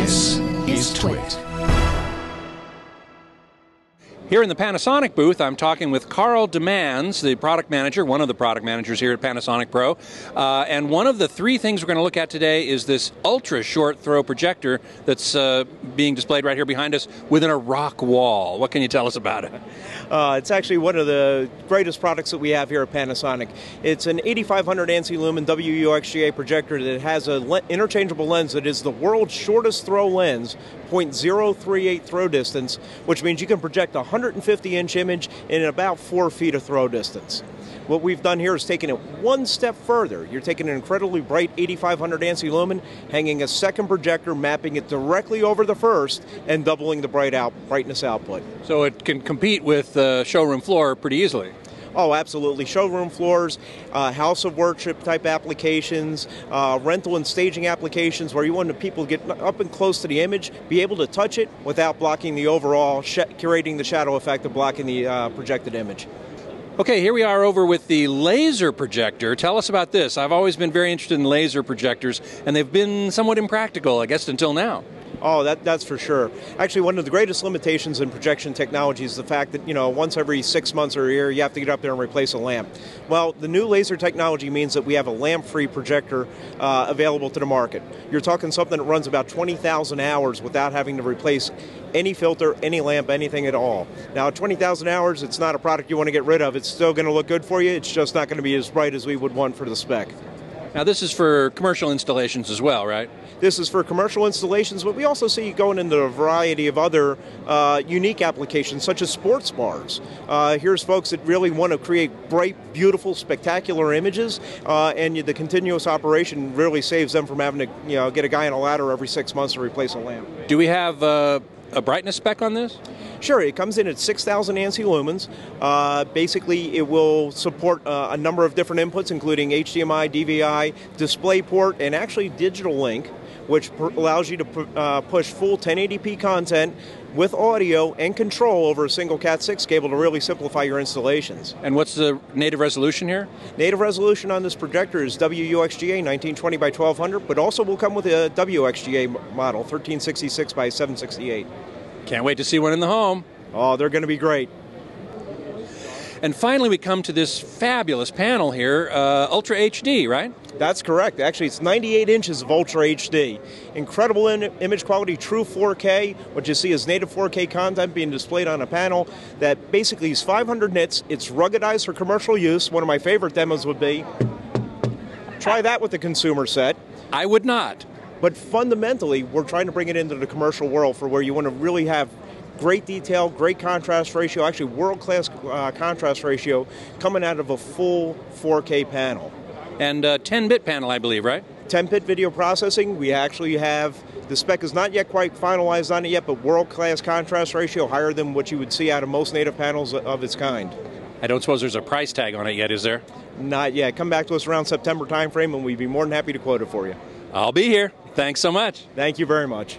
This is Twit. Here in the Panasonic booth, I'm talking with Carl Demands, the product manager, one of the product managers here at Panasonic Pro. Uh, and one of the three things we're going to look at today is this ultra short throw projector that's uh, being displayed right here behind us within a rock wall. What can you tell us about it? Uh, it's actually one of the greatest products that we have here at Panasonic. It's an 8500 ANSI lumen WUXGA projector that has an le- interchangeable lens that is the world's shortest throw lens, 0.038 throw distance, which means you can project 150 inch image in about four feet of throw distance. What we've done here is taken it one step further. You're taking an incredibly bright 8500 ANSI lumen, hanging a second projector, mapping it directly over the first, and doubling the bright out brightness output. So it can compete with the showroom floor pretty easily. Oh, absolutely. Showroom floors, uh, house of worship type applications, uh, rental and staging applications where you want the people to get up and close to the image, be able to touch it without blocking the overall, curating the shadow effect of blocking the uh, projected image. Okay, here we are over with the laser projector. Tell us about this. I've always been very interested in laser projectors, and they've been somewhat impractical, I guess, until now. Oh, that, that's for sure. Actually, one of the greatest limitations in projection technology is the fact that, you know, once every six months or a year, you have to get up there and replace a lamp. Well, the new laser technology means that we have a lamp free projector uh, available to the market. You're talking something that runs about 20,000 hours without having to replace any filter, any lamp, anything at all. Now, at 20,000 hours, it's not a product you want to get rid of. It's still going to look good for you. It's just not going to be as bright as we would want for the spec. Now, this is for commercial installations as well, right? This is for commercial installations, but we also see going into a variety of other uh, unique applications, such as sports bars. Uh, here's folks that really want to create bright, beautiful, spectacular images, uh, and the continuous operation really saves them from having to, you know, get a guy on a ladder every six months to replace a lamp. Do we have uh, a brightness spec on this? Sure, it comes in at 6,000 ANSI lumens. Uh, basically, it will support uh, a number of different inputs, including HDMI, DVI, DisplayPort, and actually Digital Link, which allows you to uh, push full 1080p content with audio and control over a single Cat6 cable to really simplify your installations. And what's the native resolution here? Native resolution on this projector is WUXGA 1920 by 1200, but also will come with a WXGA model 1366 by 768. Can't wait to see one in the home. Oh, they're going to be great. And finally, we come to this fabulous panel here, uh, Ultra HD, right? That's correct. Actually, it's 98 inches of Ultra HD. Incredible in- image quality, true 4K. What you see is native 4K content being displayed on a panel that basically is 500 nits. It's ruggedized for commercial use. One of my favorite demos would be try that with the consumer set. I would not. But fundamentally, we're trying to bring it into the commercial world for where you want to really have great detail, great contrast ratio, actually world class uh, contrast ratio coming out of a full 4K panel. And uh, 10 bit panel, I believe, right? 10 bit video processing. We actually have the spec is not yet quite finalized on it yet, but world class contrast ratio higher than what you would see out of most native panels of its kind. I don't suppose there's a price tag on it yet, is there? Not yet. Come back to us around September timeframe, and we'd be more than happy to quote it for you. I'll be here. Thanks so much. Thank you very much.